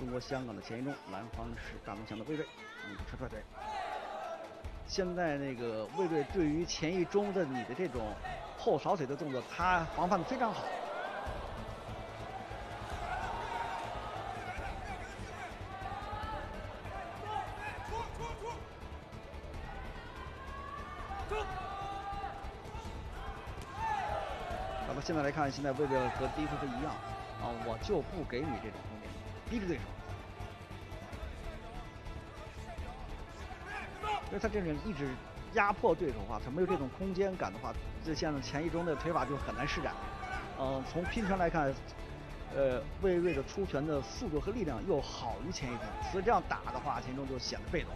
中国香港的钱一中，蓝方是大龙翔的魏睿，嗯，踹踹腿。现在那个魏睿对于钱一中的你的这种后扫腿的动作，他防范的非常好。那么现在来看，现在魏巍和第一回合一样啊，我就不给你这种空间，逼着对手。因为他这种一直压迫对手的话，他没有这种空间感的话，这像钱一中的腿法就很难施展。嗯，从拼拳来看，呃，魏瑞的出拳的速度和力量又好于钱一中，所以这样打的话，钱一中就显得被动。